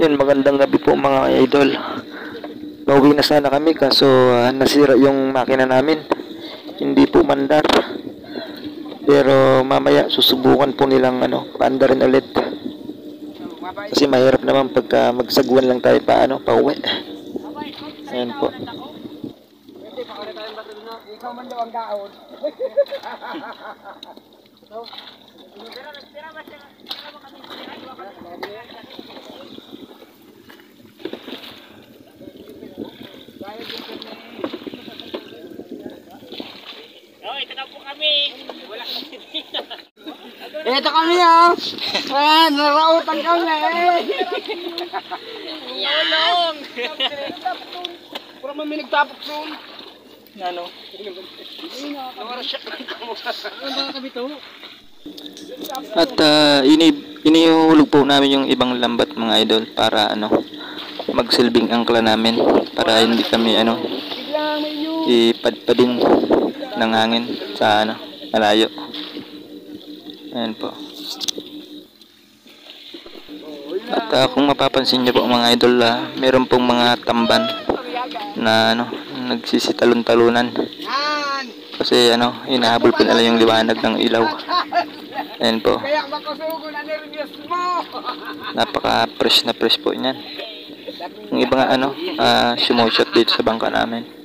Yun, magandang gabi po mga idol. Nauwi na sana kami kaso ah, nasira yung makina namin. Hindi po mandar. Pero mamaya susubukan po nilang ano, paandarin ulit. Kasi mahirap naman pagka magsagwan lang tayo pa ano, pa uwi. Ayan po. Ikaw man daw ang daon. Ito kami ah. Ah, narautan kami. Yalong. Pura man may nagtapok soon. Ano? Ano? At uh, ini inihulog po namin yung ibang lambat mga idol para ano magsilbing angkla namin para hindi kami ano ipadpadin ng hangin sa ano malayo. Ayan po. At ah, kung mapapansin niyo po mga idol, ah, meron pong mga tamban na ano nagsisitalon-talunan kasi ano hinahabol po nila yung liwanag ng ilaw. Ayan po. Napaka fresh na fresh po niyan. Yung iba nga ano, ah sumushot dito sa bangka namin.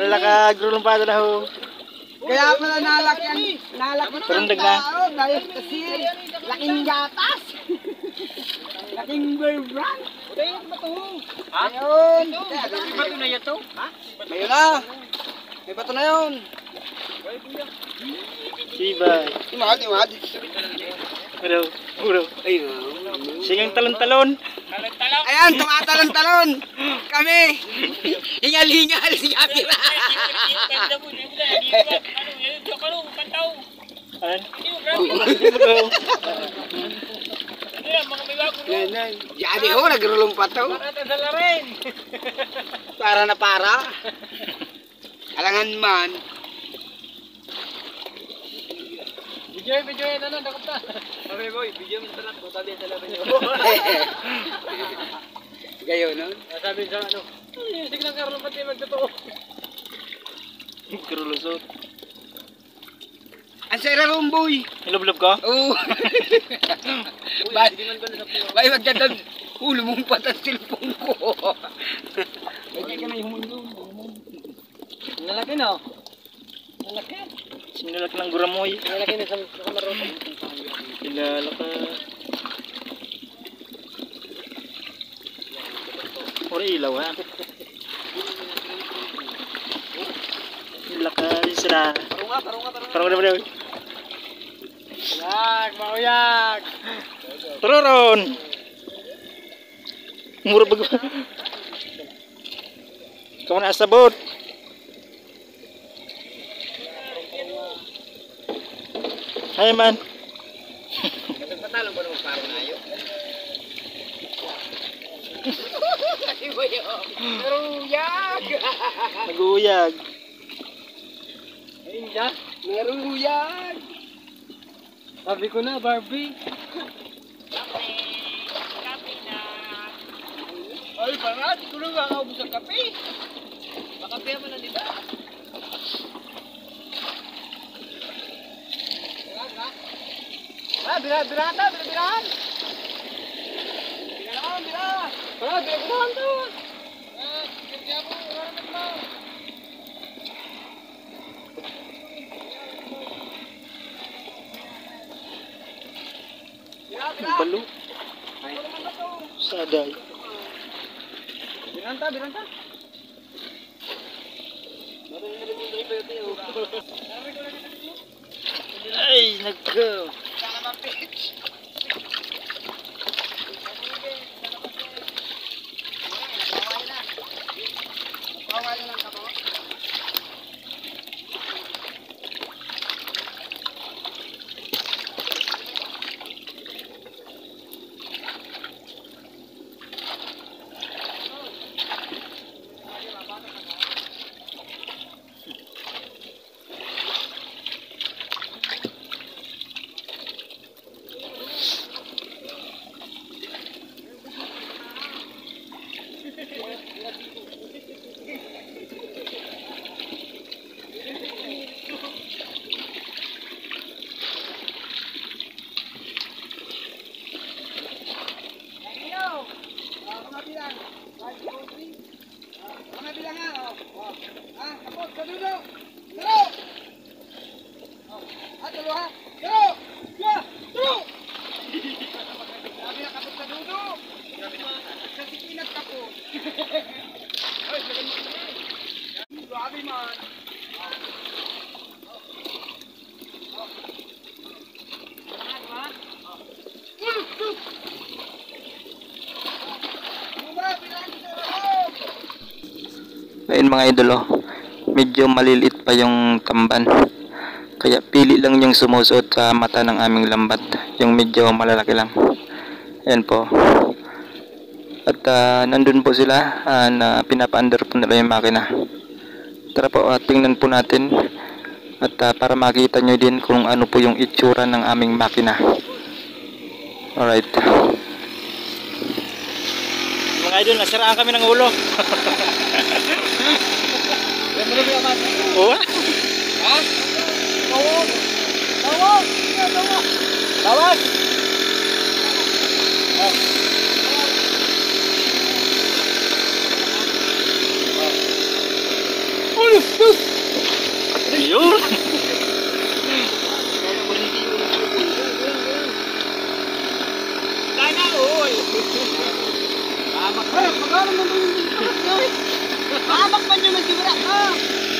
Wala ka grulong pa na ho. Kaya pala nalak yan. Nalak mo Parundag na. tao dahil kasi laking gatas. laking brand. Ayun to? Ayun. May bato na yan to? Ha? Ayun na. May bato na yun. Sibay. Imad, imad. Puro, puro. Ayun. Sigang talon-talon. Ayan, tumatalon-talon. Kami. Hingal-hingal si yan. Yadi ho, nagrulong pa to. Para na para. Alangan man. Video, video yan. Ano, dakot na. Sabi boy, video mo sa lahat. Sabi sa lahat niyo. Gayo, no? Sabi sa ano. Sige lang karoon pati magtotoo. Krulusot. Ang sera rumboy. Hilub-lub ka? Oo. Bay, bay magkatag. Ulo mong patas silpong ko. Bagay ka na yung mundo. Nalaki na. Nalaki. Sinalaki ng guramoy. Nalaki na sa kamarot. Kilala ka. Ora ilaw ha. Lakas sila. Tarunga, tarunga, tarunga. Parang na ba Yag, mauyag. Tururon! Mura ba Kamu na sabot. Hay man. Patalong ko naman parang ayo. Naruyag! Naguyag. Ayun siya. Naruyag! Sabi ko na, Barbie. Ay, parang kulo nga kaubos ang kape. Makape mo na dito. Ah, bira, birata, bira, birahan. Bira naman, bira. Wala, bira, birahan. Balo. Sadal. Binanta, binanta. Ay, nagko. Bawal na Ayun mga idol oh. Medyo maliliit pa yung tamban. Kaya pili lang yung sumusuot sa mata ng aming lambat. Yung medyo malalaki lang. Ayan po. At ah, nandun po sila ah, na pinapaandar po nila yung makina. Tara po, ah, tingnan po natin. At ah, para makita nyo din kung ano po yung itsura ng aming makina. Alright. Mga idol, nasiraan kami ng ulo. Oo. Ha? Tawag! Tawag! Tawag! Tawag! Yun. Sana, oy! Amak pa! Magkano mo yung bigat ko? Amak pa nyo nagsimula ka! Ay, nano ko ano?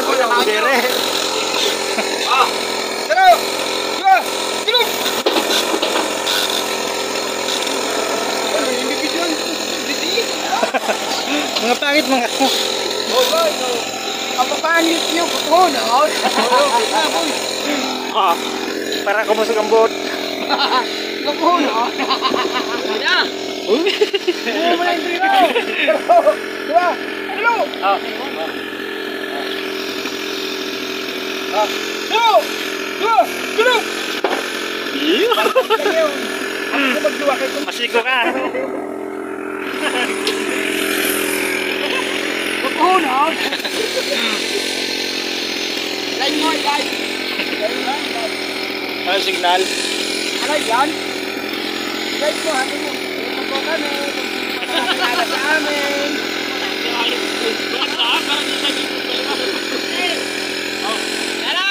talbo na ako. Dire. Ah! Pero, ah! Tulog! Ano yung bibig yun? Bibig? Mga pangit mga. Oh, boy. Ang papangit niyo, oh, no? Ah, para kumusog ang boat. Naku, no? Ano? Uy. Oo, wala yung trino. Pero, diba? Ano? Ah. Ah. Ano? Diba? Ano? Iyo. Kaya, ako sa magduwa kayo. Masiko ka. Naku, no? Line mo, line. Ano signal? Ano yan? Line mo, ano mo? Ito po kami. Magkakilala sa amin. Hello!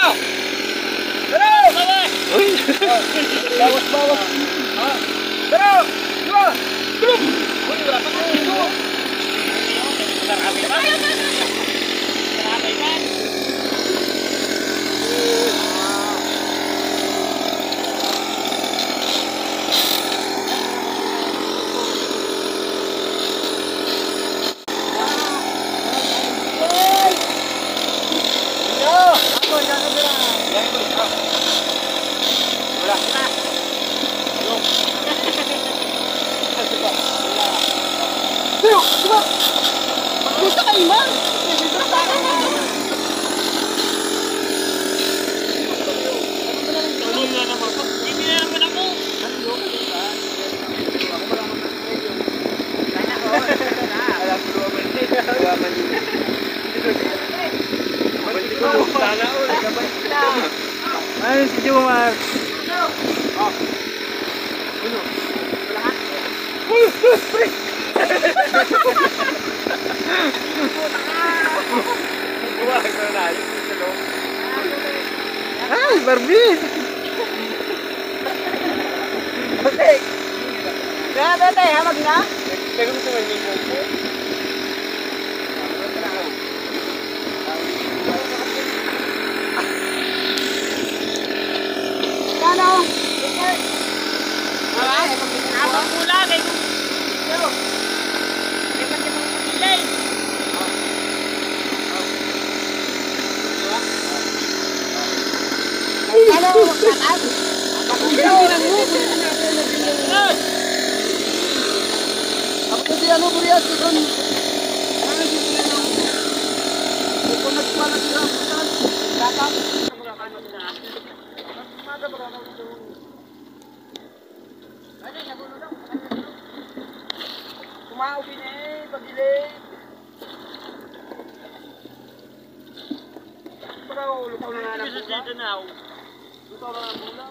Hello! Uy. Bawas, bawas. Ah. Pero, diba? Tulog! Uy, wala pa tayo. Marami pa. Marami pa. Yo! Ako, yan na dira. Wala. Yo. Yo, diba? Gusto kayo man. Dito sa akin. Tuloy na naman po. Hindi na naman ako. Alam ko naman din. Wala man yun. Sana all. Ano si Jumar? Ay, Barbie! Okay. Kaya dati, hamag na? Kano? Abang pula kay Tatas. Ang bilang mo. Ako kasi ano Burias doon. Ano yung bilang mo? Kung nagpala sila ako saan. Tatas. Kumao pini, pagilid. Baka lutaw na nga na nga ng bula.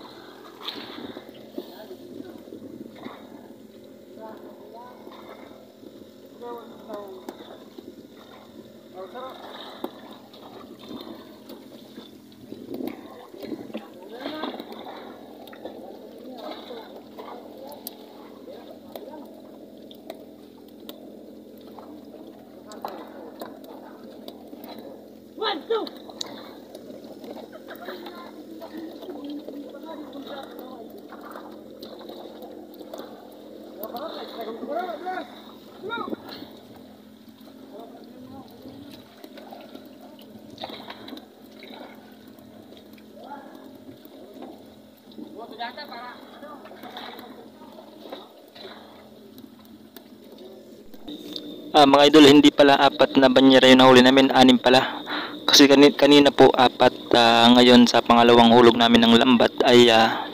Ah, mga idol, hindi pala apat na banyera yung nahuli namin, anim pala. Kasi kani- kanina po apat, ah, ngayon sa pangalawang hulog namin ng lambat ay ah,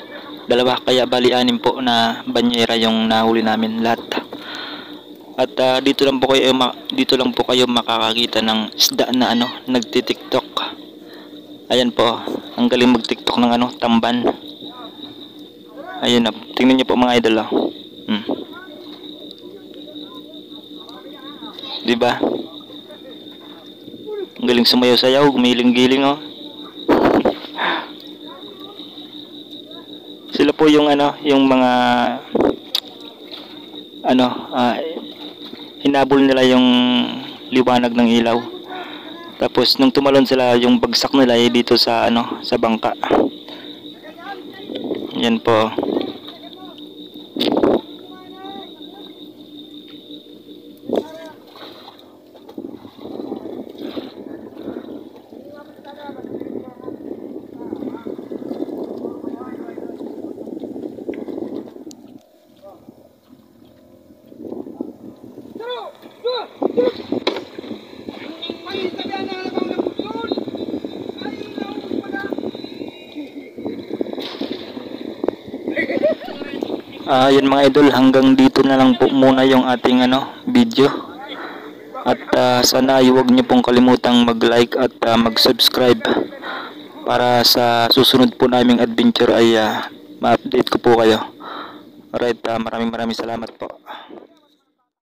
dalawa, kaya bali anim po na banyera yung nahuli namin lahat. At ah, dito lang po kayo dito lang po kayo makakakita ng isda na ano, nagti-TikTok. Ayan po, ang galing mag-TikTok ng ano, tamban. Ayun na, tingnan niyo po mga idol ah. Hmm. 'Di ba? Ang galing sumayaw sayaw, gumiling-giling oh. Sila po yung ano, yung mga ano, ah, hinabol nila yung liwanag ng ilaw. Tapos nung tumalon sila, yung bagsak nila ay dito sa ano, sa bangka. Yan po. Ay, sabihan na lang ang nagpusun. Ay, naubos pa na. Ah, yun mga idol, hanggang dito na lang po muna yung ating ano, video. At ah, sana ay huwag niyo pong kalimutang mag-like at ah, mag-subscribe para sa susunod po naming adventure ay ah, ma-update ko po kayo. Alright, ah, maraming maraming salamat po.